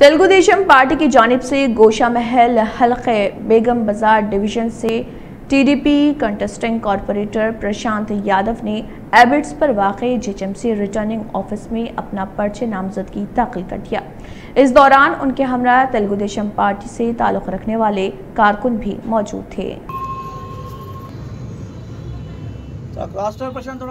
Telugu Desam party की जानब से गोशा महल, हल्के बेगम बाज़ार डिवीज़न से TDP contesting corporator Prashant Yadav ने एबिट्स पर वाक़ जेएचएमसी रिटर्निंग ऑफ़िस में अपना पर्चे नामजदगी दाखिल कर दिया। इस दौरान उनके हमरा तेलुगु देशम पार्टी से ताल्लुक़ रखने वाले कारकुन भी मौजूद थे। राष्ट्र प्रशांत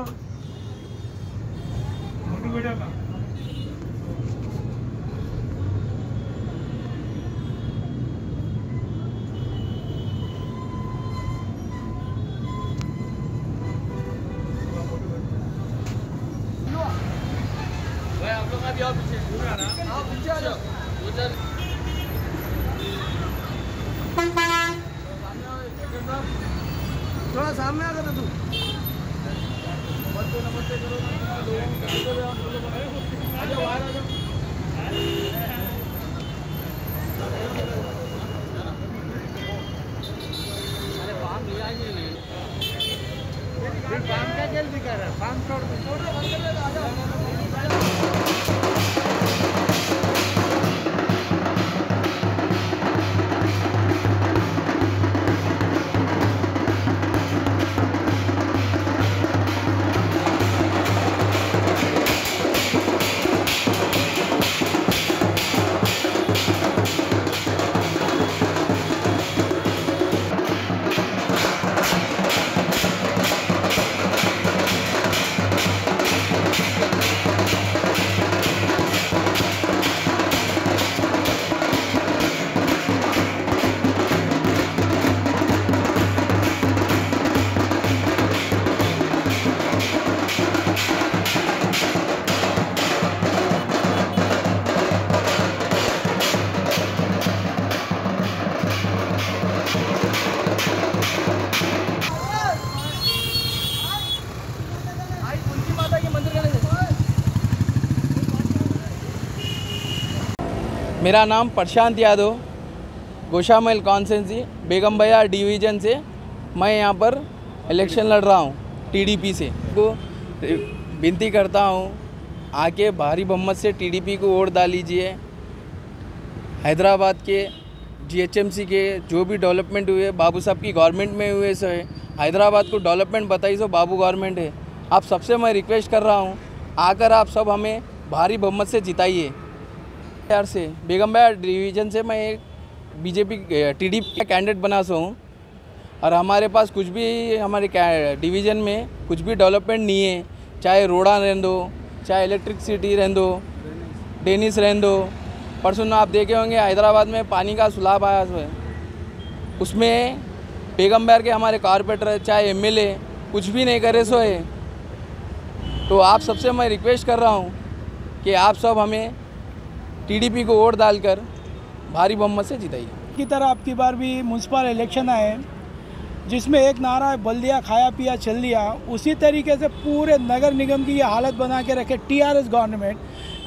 अभी आओ पीछे आओ पीछे आ जाओ। उधर थोड़ा सामने आ गया तू। नमस्ते नमस्ते करो। मेरा नाम प्रशांत यादव, गोशामल कॉन्सेंसी बेगम भैया डिवीज़न से मैं यहाँ पर इलेक्शन लड़ रहा हूँ टीडीपी से। को विनती करता हूँ, आके भारी बहुमत से टीडीपी को वोट डाल लीजिए। हैदराबाद के जीएचएमसी के जो भी डेवलपमेंट हुए, बाबू साहब की गवर्नमेंट में हुए सो है हैदराबाद को डेवलपमेंट बताई सो बाबू गवर्नमेंट है। आप सबसे मैं रिक्वेस्ट कर रहा हूँ, आकर आप सब हमें भारी बहुमत से जिताइए। यार से, बेगम भाई डिवीज़न से मैं एक बीजेपी टीडीपी का कैंडिडेट बना सो हूँ। और हमारे पास कुछ भी, हमारे डिवीज़न में कुछ भी डेवलपमेंट नहीं है। चाहे रोड़ा रहने दो, चाहे इलेक्ट्रिसिटी रहने दो डेनिस रहने दो। परसों आप देखे होंगे, हैदराबाद में पानी का सुलाब आया है। उसमें बेगम्बैर के हमारे कारपोरेटर चाहे एमएलए कुछ भी नहीं करे सो है। तो आप सबसे मैं रिक्वेस्ट कर रहा हूँ कि आप सब हमें टीडीपी को वोट डालकर भारी बहुमत से जिताइए की तरह आपकी बार भी म्यूनसिपल इलेक्शन आए जिसमें एक नारा है बल्दिया खाया, पिया, चल लिया उसी तरीके से पूरे नगर निगम की ये हालत बना के रखे टीआरएस गवर्नमेंट।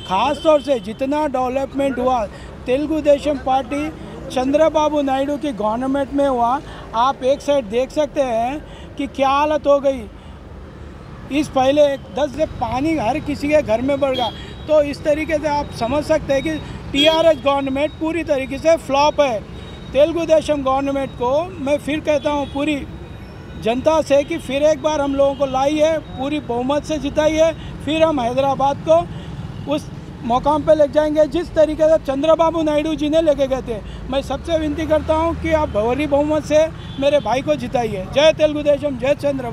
खास तौर से जितना डेवलपमेंट हुआ, तेलुगु देशम पार्टी, चंद्रबाबू नायडू की गवर्नमेंट में हुआ, आप एक साइड देख सकते हैं कि क्या हालत हो गई। इस पहले दस से पानी हर किसी के घर में बढ़ गया। तो इस तरीके से आप समझ सकते हैं कि टीआरएस गवर्नमेंट पूरी तरीके से फ्लॉप है। तेलुगु देशम गवर्नमेंट को मैं फिर कहता हूँ, पूरी जनता से कि फिर एक बार हम लोगों को लाइए पूरी बहुमत से जिताइए फिर हम हैदराबाद को उस मुकाम पे ले जाएँगे, जिस तरीके से चंद्रबाबू नायडू जी ने लेके गए थे। मैं सबसे विनती करता हूँ कि आप भवरी बहुमत से मेरे भाई को जिताइए। जय तेलुगु देशम, जय चंद्र